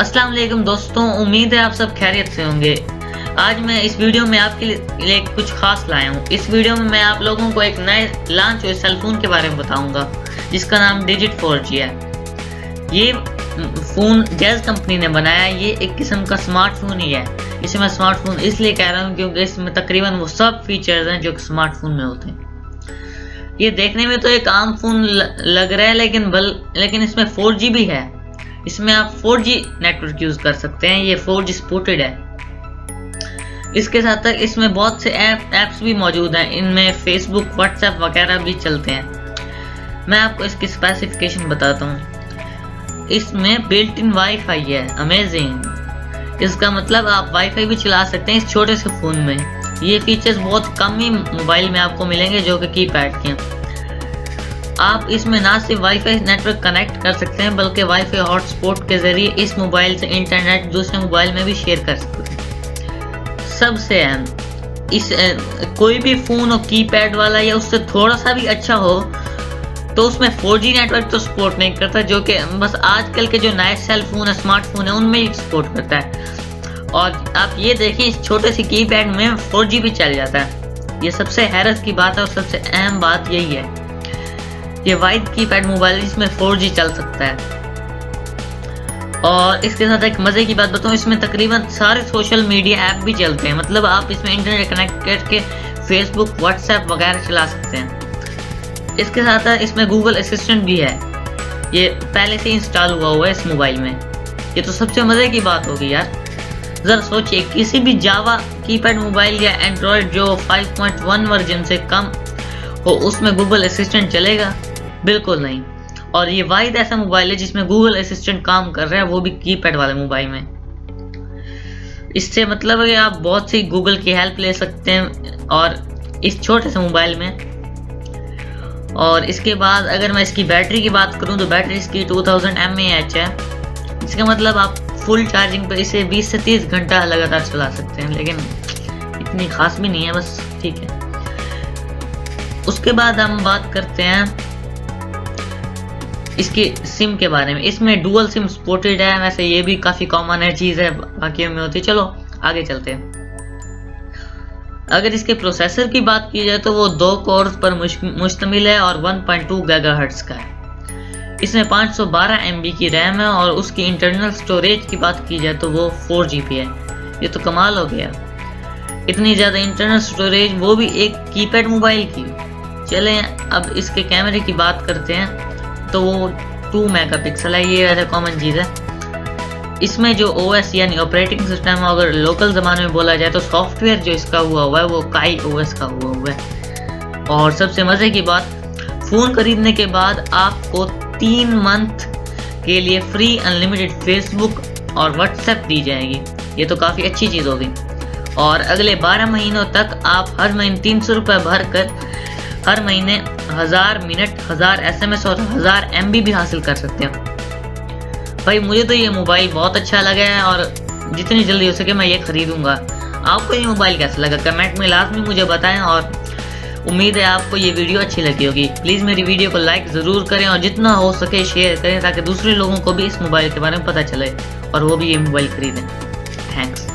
अस्सलाम वालेकुम दोस्तों, उम्मीद है आप सब खैरियत से होंगे। आज मैं इस वीडियो में आपके लिए कुछ खास लाया हूँ। इस वीडियो में मैं आप लोगों को एक नए लॉन्च हुए सेलफोन के बारे में बताऊँगा, जिसका नाम डिजिट फोर है। ये फ़ोन जैज कंपनी ने बनाया ये एक किस्म का स्मार्टफ़ोन ही है। इसे मैं स्मार्टफ़ोन इसलिए कह रहा हूँ क्योंकि इसमें तकरीबन वो सब फीचर्स हैं जो स्मार्टफ़ोन में होते हैं। ये देखने में तो एक आम फ़ोन लग रहा है, लेकिन बल, लेकिन इसमें फोर जी भी है। इसमें आप 4G नेटवर्क यूज़ कर सकते हैं, ये 4G सपोर्टेड है। इसके साथ साथ इसमें बहुत से ऐप ऐप्स भी मौजूद हैं, इनमें फेसबुक व्हाट्सएप वगैरह भी चलते हैं। मैं आपको इसकी स्पेसिफिकेशन बताता हूँ। इसमें बिल्ट इन वाईफाई है अमेजिंग इसका मतलब आप वाईफाई भी चला सकते हैं इस छोटे से फ़ोन में। ये फीचर्स बहुत कम ही मोबाइल में आपको मिलेंगे, जो कि की पैड के हैं। आप इसमें ना सिर्फ़ वाईफाई नेटवर्क कनेक्ट कर सकते हैं, बल्कि वाईफाई हॉटस्पॉट के ज़रिए इस मोबाइल से इंटरनेट दूसरे मोबाइल में भी शेयर कर सकते हैं। सबसे अहम, इस कोई भी फ़ोन हो कीपैड वाला या उससे थोड़ा सा भी अच्छा हो तो उसमें 4G नेटवर्क तो सपोर्ट नहीं करता, जो कि बस आजकल के जो नए सेल फ़ोन है स्मार्टफ़ोन है, उनमें ही सपोर्ट करता है। और आप ये देखिए, इस छोटे से कीपैड में 4G भी चल जाता है। ये सबसे हैरत की बात है और सबसे अहम बात यही है। ये वाइड कीपैड मोबाइल इसमें 4G चल सकता है। और इसके साथ एक मज़े की बात बताऊँ, इसमें तकरीबन सारे सोशल मीडिया ऐप भी चलते हैं। मतलब आप इसमें इंटरनेट कनेक्ट करके फेसबुक व्हाट्सएप वगैरह चला सकते हैं। इसके साथ साथ इसमें गूगल असिस्टेंट भी है। ये पहले से इंस्टॉल हुआ हुआ है इस मोबाइल में। ये तो सबसे मज़े की बात होगी यार। ज़रा सोचिए, किसी भी जावा कीपैड मोबाइल या एंड्रॉयड जो 5.1 वर्जन से कम हो, उसमें गूगल असिस्टेंट चलेगा। बिल्कुल नहीं। और ये वाहिद ऐसा मोबाइल है जिसमें गूगल असिस्टेंट काम कर रहा है, वो भी कीपैड वाले मोबाइल में। इससे मतलब है आप बहुत सी गूगल की हेल्प ले सकते हैं और इस छोटे से मोबाइल में। और इसके बाद अगर मैं इसकी बैटरी की बात करूँ तो बैटरी इसकी 2000 थाउज़ेंड है। इसका मतलब आप फुल चार्जिंग पर इसे 20 से 30 घंटा लगातार चला सकते हैं, लेकिन इतनी खास भी नहीं है, बस ठीक है। उसके बाद हम बात करते हैं इसकी सिम के बारे में। इसमें डुअल सिम सपोर्टेड है, वैसे ये भी काफ़ी कॉमन है, चीज़ है बाकी में होती चलो, आगे चलते हैं। अगर इसके प्रोसेसर की बात की जाए तो वो दो कोर्स पर मुश्तमिल है और 1.2 पॉइंट का है। इसमें 512 सौ की रैम है और उसकी इंटरनल स्टोरेज की बात की जाए तो वो फोर जी है। ये तो कमाल हो गया। इतनी ज़्यादा इंटरनल स्टोरेज वो भी एक कीपैड मोबाइल की। चलें, अब इसके कैमरे की बात करते हैं। तो वो टू मेगा पिक्सल है, ये ऐसा कॉमन चीज़ है। इसमें जो ओ एस यानी ऑपरेटिंग सिस्टम अगर लोकल ज़माने में बोला जाए तो सॉफ्टवेयर जो इसका हुआ हुआ है, वो काई ओ एस का हुआ हुआ है। और सबसे मज़े की बात फ़ोन खरीदने के बाद आपको तीन मंथ के लिए फ्री अनलिमिटेड फेसबुक और व्हाट्सएप दी जाएगी। ये तो काफ़ी अच्छी चीज़ होगी और अगले 12 महीनों तक आप हर महीने तीन सौ रुपये भर कर हर महीने हज़ार मिनट, हज़ार एसएमएस और हज़ार एमबी भी हासिल कर सकते हो। भाई, मुझे तो ये मोबाइल बहुत अच्छा लगा है और जितनी जल्दी हो सके मैं ये ख़रीदूँगा। आपको ये मोबाइल कैसा लगा? कमेंट में लाजमी मुझे बताएँ और उम्मीद है आपको ये वीडियो अच्छी लगी होगी। प्लीज़ मेरी वीडियो को लाइक ज़रूर करें और जितना हो सके शेयर करें ताकि दूसरे लोगों को भी इस मोबाइल के बारे में पता चले और वो भी ये मोबाइल ख़रीदें। थैंक्स।